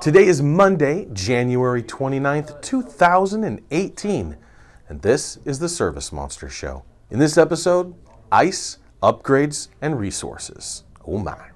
Today is Monday, January 29th, 2018, and this is the ServiceMonster Show. In this episode, ice, upgrades, and resources. Oh my.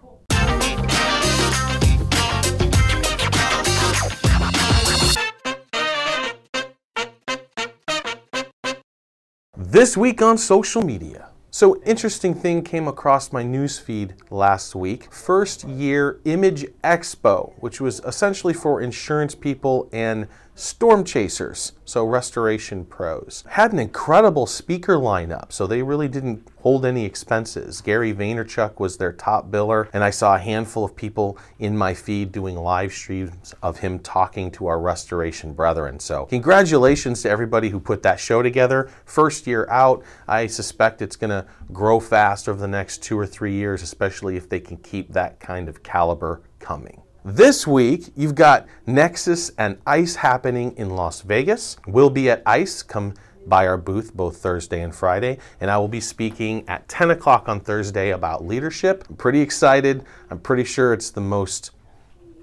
This week on social media. So, interesting thing came across my newsfeed last week. First year Image Expo, which was essentially for insurance people and storm chasers, so restoration pros. Had an incredible speaker lineup, so they really didn't hold any expenses. Gary Vaynerchuk was their top biller, and I saw a handful of people in my feed doing live streams of him talking to our restoration brethren. So, congratulations to everybody who put that show together. First year out, I suspect it's going to grow fast over the next two or three years, especially if they can keep that kind of caliber coming. This week, you've got Nexus and ICE happening in Las Vegas. We'll be at ICE. Come by our booth both Thursday and Friday, and I will be speaking at 10 o'clock on Thursday about leadership. I'm pretty excited. I'm pretty sure it's the most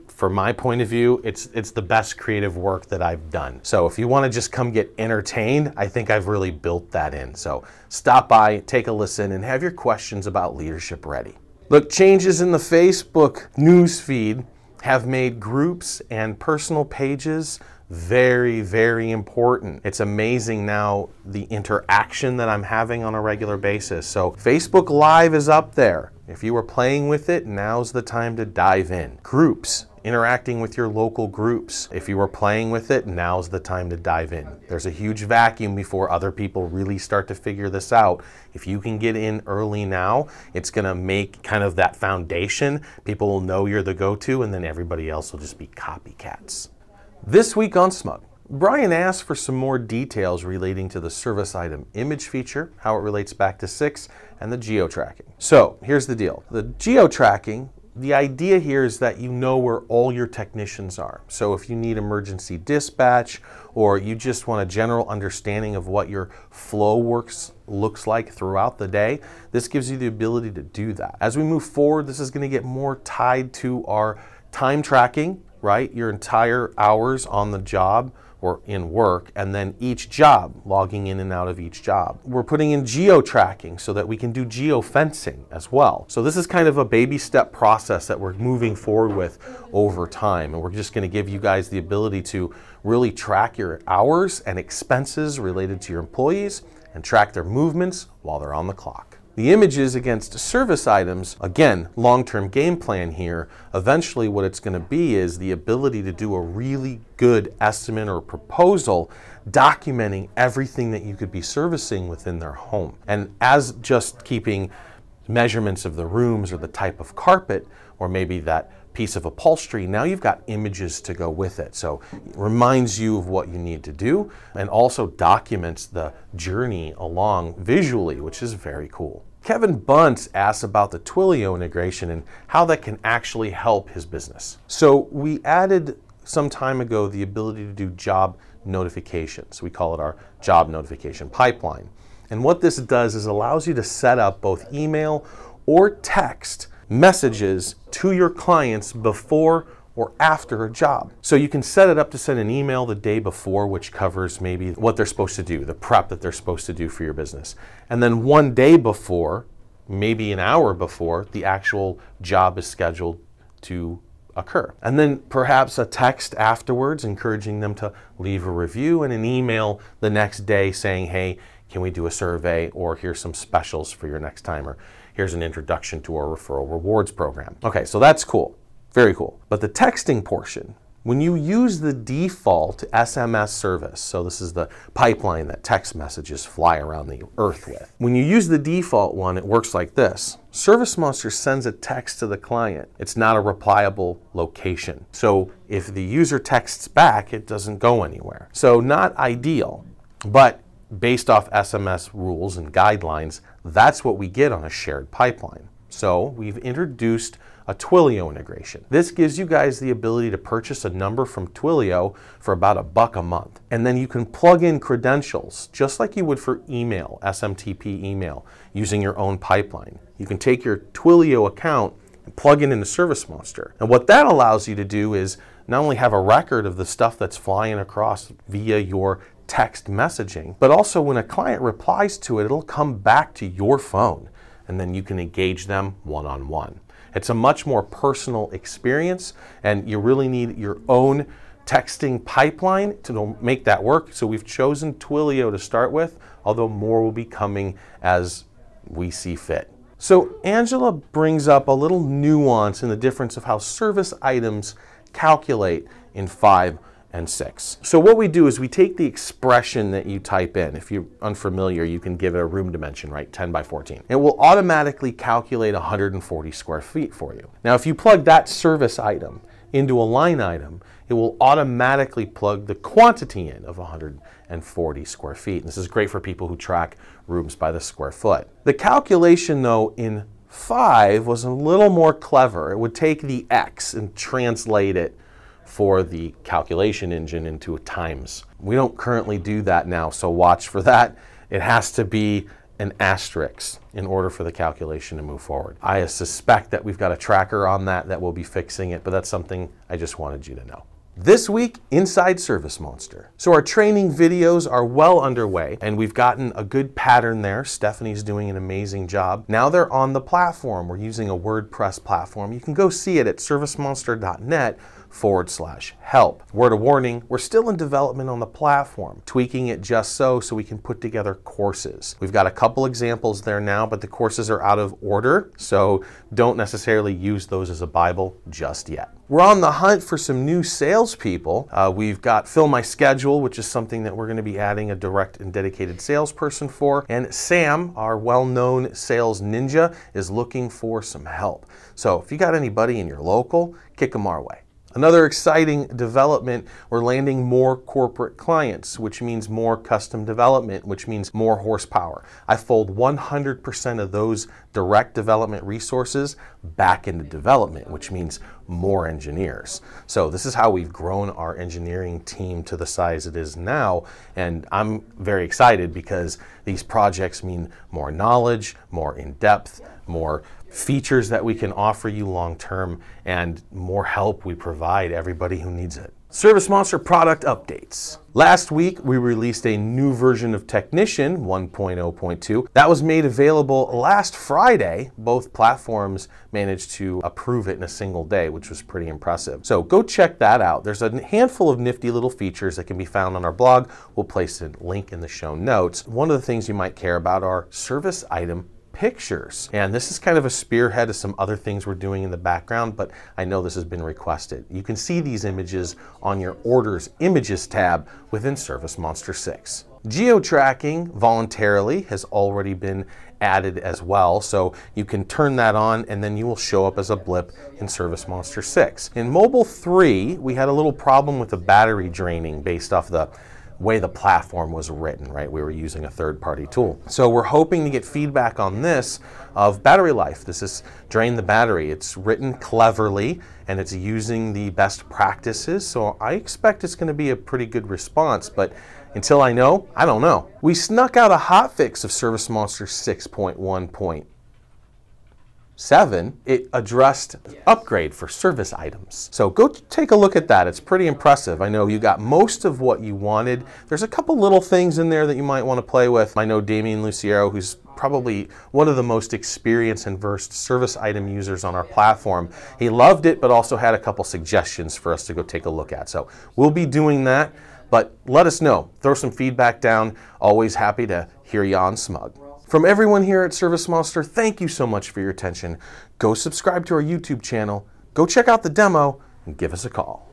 from my point of view, it's it's the best creative work that I've done. So if you want to just come get entertained, I think I've really built that in. So stop by, take a listen, and have your questions about leadership ready. Look, changes in the Facebook news feed have made groups and personal pages very, very important. It's amazing now the interaction that I'm having on a regular basis. So, Facebook Live is up there. If you were playing with it, now's the time to dive in. Groups, interacting with your local groups. If you were playing with it, now's the time to dive in. There's a huge vacuum before other people really start to figure this out. If you can get in early now, it's to make kind of that foundation. People will know you're the go to, and then everybody else will just be copycats. This week on Smug, Brian asked for some more details relating to the service item image feature, how it relates back to 6, and the geo tracking. So here's the deal. The geo tracking the idea here is that you know where all your technicians are. So if you need emergency dispatch or you just want a general understanding of what your flow works looks like throughout the day, this gives you the ability to do that. As we move forward, this is going to get more tied to our time tracking, right? Your entire hours on the job or in work, and then each job, logging in and out of each job. We're putting in geo tracking so that we can do geo fencing as well. So this is kind of a baby step process that we're moving forward with over time. And we're just gonna give you guys the ability to really track your hours and expenses related to your employees and track their movements while they're on the clock. The images against service items, again, long term game plan here. Eventually, what it's going to be is the ability to do a really good estimate or proposal documenting everything that you could be servicing within their home. And as just keeping measurements of the rooms or the type of carpet, or maybe that piece of upholstery, now you've got images to go with it. So it reminds you of what you need to do and also documents the journey along visually, which is very cool. Kevin Bunce asks about the Twilio integration and how that can actually help his business. So we added some time ago the ability to do job notifications. We call it our job notification pipeline. And what this does is allows you to set up both email or text messages to your clients before or after a job. So you can set it up to send an email the day before, which covers maybe what they're supposed to do, the prep that they're supposed to do for your business. And then one day before, maybe an hour before, the actual job is scheduled to occur. And then perhaps a text afterwards encouraging them to leave a review and an email the next day saying, hey, can we do a survey or here's some specials for your next time or here's an introduction to our referral rewards program. Okay, so that's cool. Very cool. But the texting portion, when you use the default SMS service, so this is the pipeline that text messages fly around the earth with. When you use the default one, it works like this. ServiceMonster sends a text to the client. It's not a replyable location. So if the user texts back, it doesn't go anywhere. So not ideal, but based off SMS rules and guidelines, that's what we get on a shared pipeline. So we've introduced a Twilio integration. This gives you guys the ability to purchase a number from Twilio for about a buck a month. And then you can plug in credentials, just like you would for email, SMTP email, using your own pipeline. You can take your Twilio account and plug it into ServiceMonster. And what that allows you to do is not only have a record of the stuff that's flying across via your text messaging, but also when a client replies to it, it'll come back to your phone and then you can engage them one on one. It's a much more personal experience, and you really need your own texting pipeline to make that work. So we've chosen Twilio to start with, although more will be coming as we see fit. So Angela brings up a little nuance in the difference of how service items calculate in 5 and 6. So what we do is we take the expression that you type in. If you're unfamiliar, you can give it a room dimension, right? 10 by 14. It will automatically calculate 140 square feet for you. Now, if you plug that service item into a line item, it will automatically plug the quantity in of 140 square feet. And this is great for people who track rooms by the square foot. The calculation, though, in 5 was a little more clever. It would take the x and translate it for the calculation engine into times. We don't currently do that now, so watch for that. It has to be an asterisk in order for the calculation to move forward. I suspect that we've got a tracker on that that will be fixing it, but that's something I just wanted you to know. This week, Inside ServiceMonster. So our training videos are well underway and we've gotten a good pattern there. Stephanie's doing an amazing job. Now they're on the platform. We're using a WordPress platform. You can go see it at servicemonster.net forward slash help. Word of warning, we're still in development on the platform, tweaking it just so so we can put together courses. We've got a couple examples there now, but the courses are out of order, so don't necessarily use those as a Bible just yet. We're on the hunt for some new salespeople. Uh, we've got Fill My Schedule, which is something that we're going to be adding a direct and dedicated salesperson for. And Sam, our well known sales ninja, is looking for some help. So if you got anybody in your local, kick them our way. Another exciting development, we're landing more corporate clients, which means more custom development, which means more horsepower. I fold 100% of those direct development resources back into development, which means more engineers. So this is how we've grown our engineering team to the size it is now. And I'm very excited because these projects mean more knowledge, more in depth, more features that we can offer you long term, and more help we provide everybody who needs it. ServiceMonster product updates. Last week, we released a new version of Technician 1.0.2. That was made available last Friday. Both platforms managed to approve it in a single day, which was pretty impressive. So go check that out. There's a handful of nifty little features that can be found on our blog. We'll place a link in the show notes. One of the things you might care about are service item pictures. And this is kind of a spearhead of some other things we're doing in the background, but I know this has been requested. You can see these images on your Orders Images tab within ServiceMonster 6. Geo-tracking voluntarily has already been added as well, so you can turn that on and then you will show up as a blip in ServiceMonster 6. In Mobile 3, we had a little problem with the battery draining based off the way the platform was written, right? We were using a third party tool. So we're hoping to get feedback on this of battery life. This is drain the battery. It's written cleverly and it's using the best practices. So I expect it's going to be a pretty good response, but until I know, I don't know. We snuck out a hotfix of ServiceMonster 6.1. 7, it addressed upgrade for service items. So go take a look at that. It's pretty impressive. I know you got most of what you wanted. There's a couple little things in there that you might want to play with. I know Damien Luciero, who's probably one of the most experienced and versed service item users on our platform. He loved it, but also had a couple suggestions for us to go take a look at. So we'll be doing that, but let us know. Throw some feedback down. Always happy to hear you on Smug. From everyone here at ServiceMonster, thank you so much for your attention. Go subscribe to our YouTube channel, go check out the demo, and give us a call.